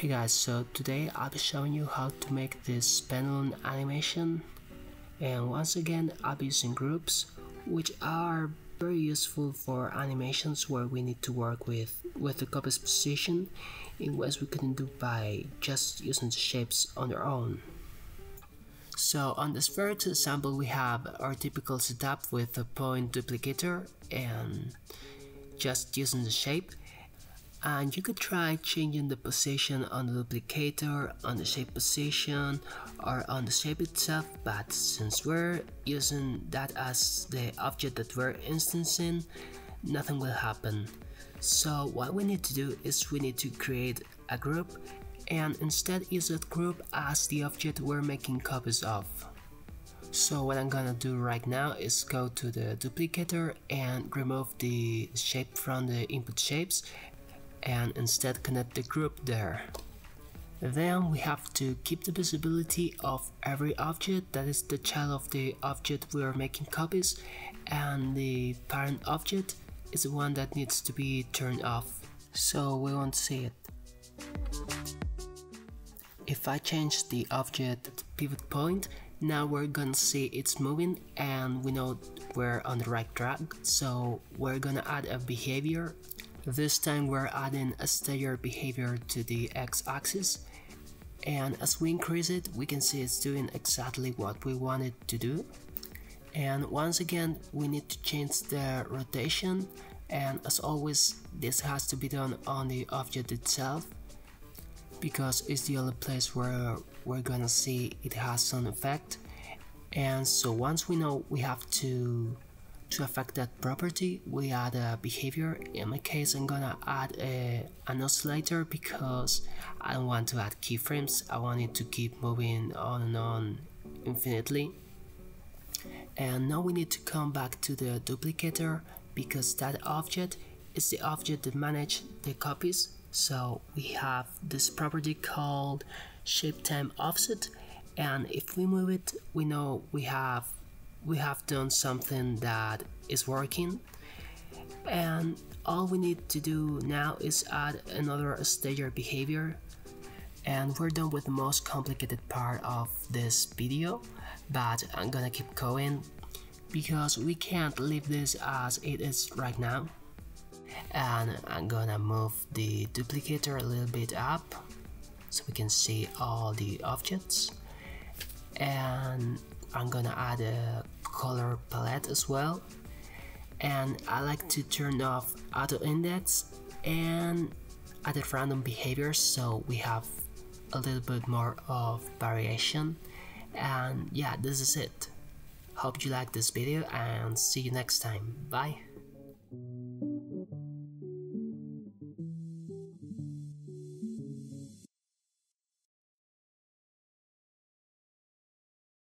Hey guys, so today I'll be showing you how to make this pendulum animation and once again I'll be using groups which are very useful for animations where we need to work with, with the copy's position in ways we couldn't do by just using the shapes on their own. So on this first example we have our typical setup with a point duplicator and just using the shape and you could try changing the position on the duplicator, on the shape position, or on the shape itself, but since we're using that as the object that we're instancing, nothing will happen. So what we need to do is we need to create a group and instead use that group as the object we're making copies of. So what I'm gonna do right now is go to the duplicator and remove the shape from the input shapes and instead connect the group there. Then we have to keep the visibility of every object that is the child of the object we are making copies and the parent object is the one that needs to be turned off so we won't see it. If I change the object pivot point, now we're gonna see it's moving and we know we're on the right track so we're gonna add a behavior this time we're adding a stagger behavior to the x-axis. And as we increase it we can see it's doing exactly what we want it to do. And once again we need to change the rotation. And as always this has to be done on the object itself because it's the only place where we're gonna see it has some effect. And so once we know we have to to affect that property, we add a behavior. In my case, I'm gonna add a, an oscillator because I don't want to add keyframes. I want it to keep moving on and on infinitely. And now we need to come back to the duplicator because that object is the object that manages the copies. So we have this property called shape time offset and if we move it we know we have we have done something that is working. And all we need to do now is add another stagger behavior. And we're done with the most complicated part of this video but I'm gonna keep going because we can't leave this as it is right now. And I'm gonna move the duplicator a little bit up so we can see all the objects. And I'm gonna add a color palette as well. And I like to turn off auto index and add random behaviors so we have a little bit more of variation. And yeah this is it. Hope you like this video and see you next time. Bye